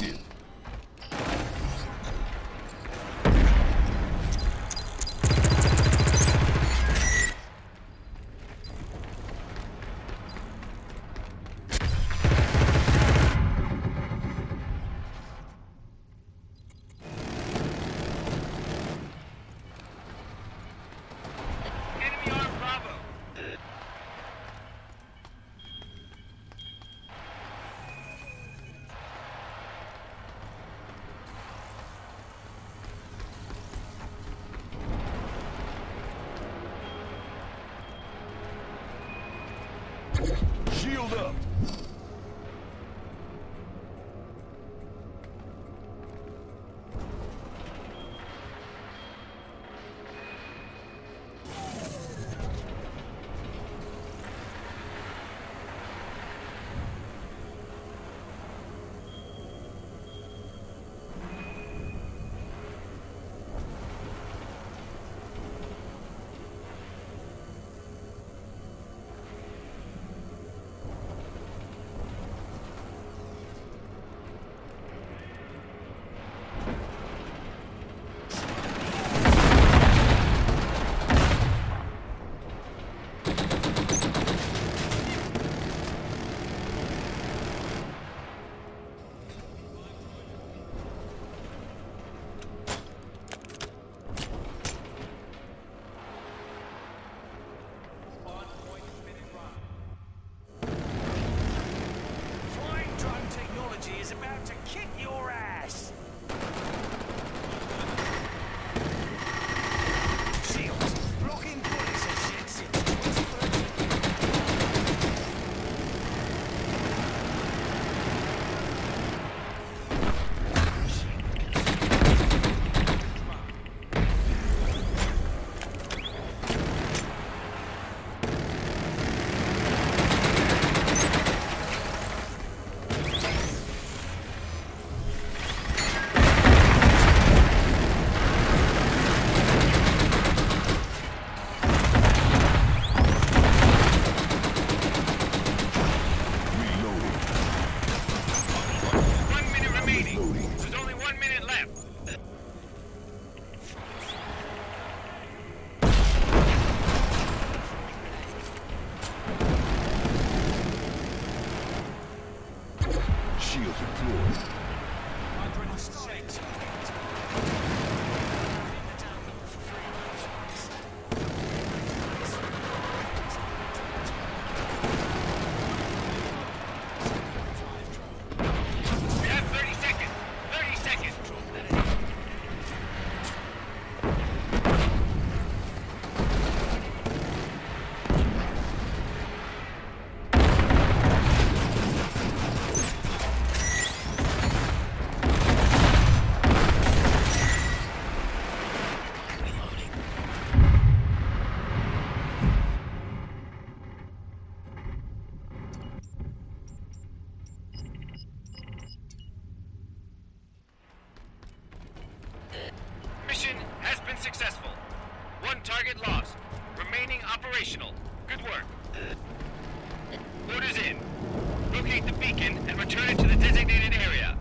Shield Shield up. One target lost. Remaining operational. Good work. Orders in. Locate the beacon and return it to the designated area.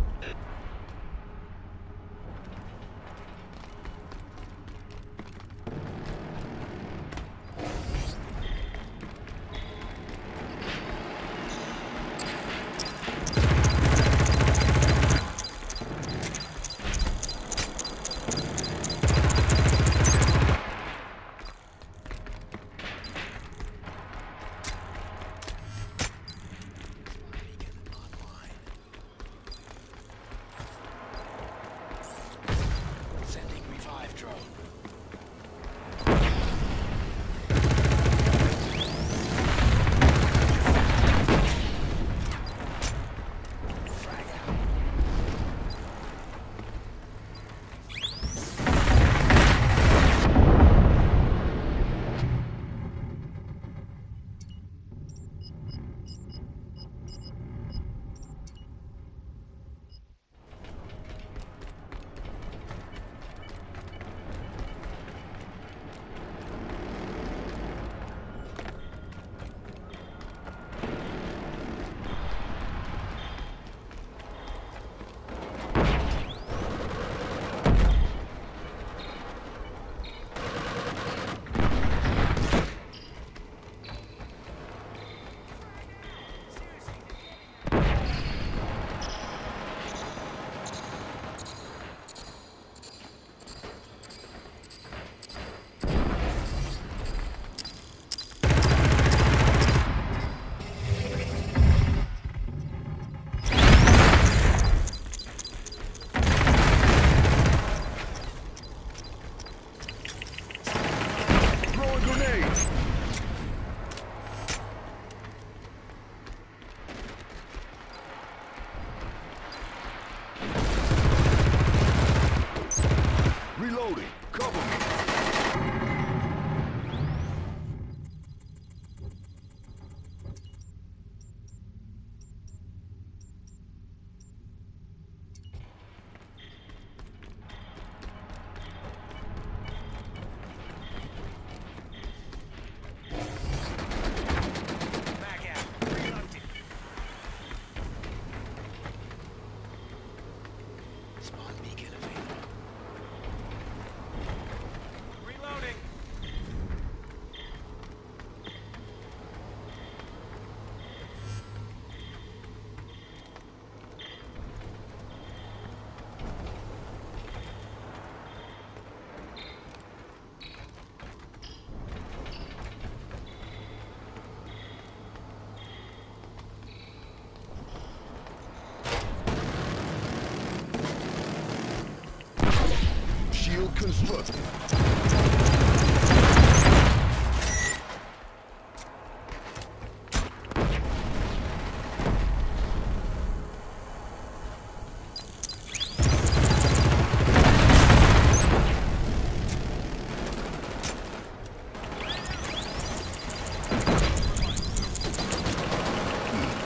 constructed.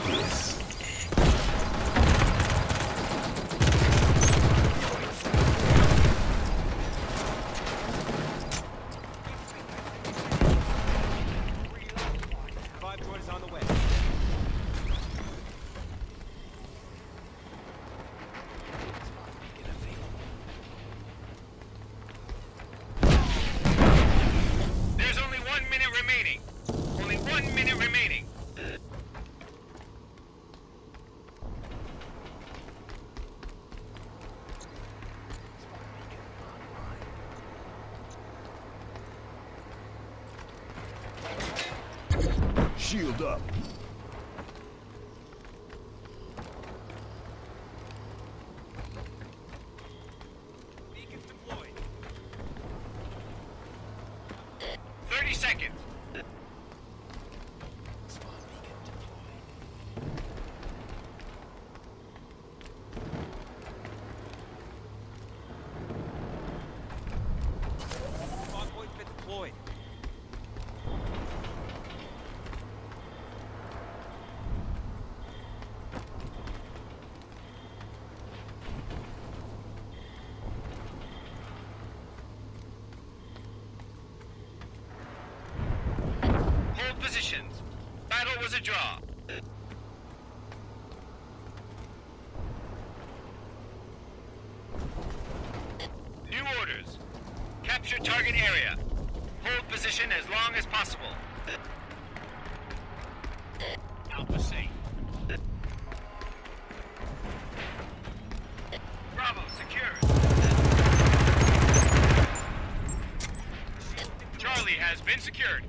This. shield up. draw. New orders. Capture target area. Hold position as long as possible. Alpha C. Bravo, secure. Charlie has been secured.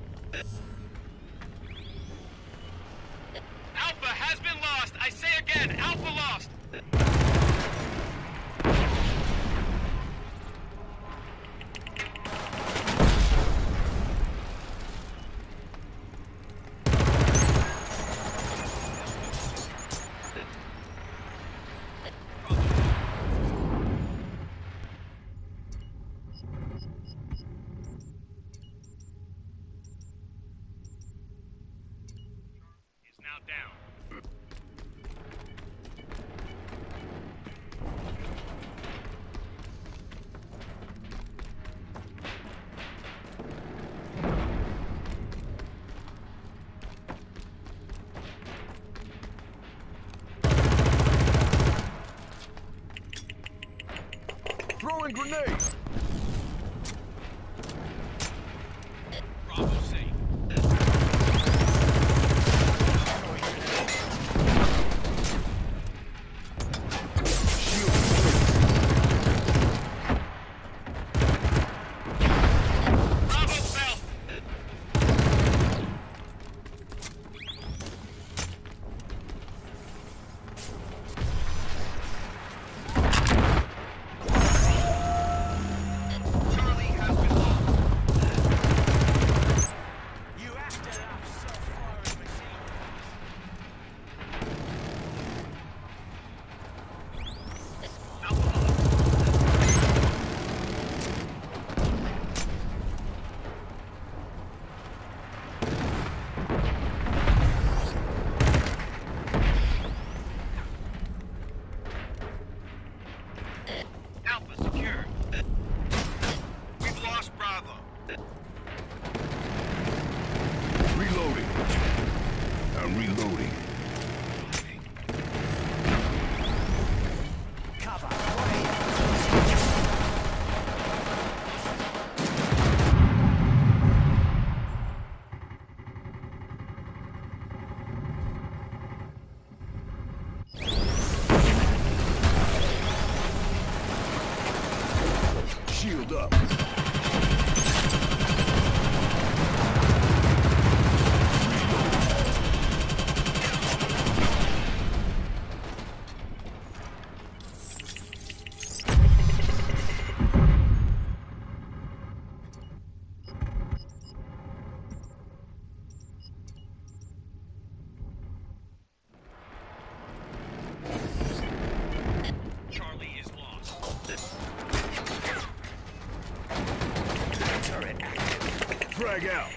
frag out.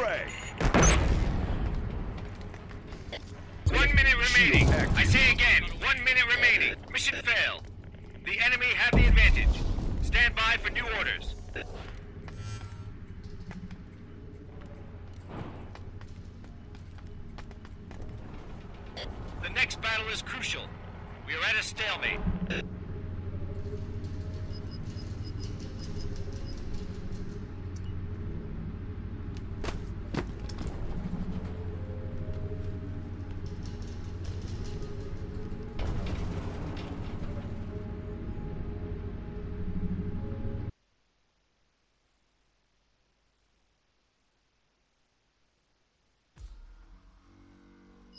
prey.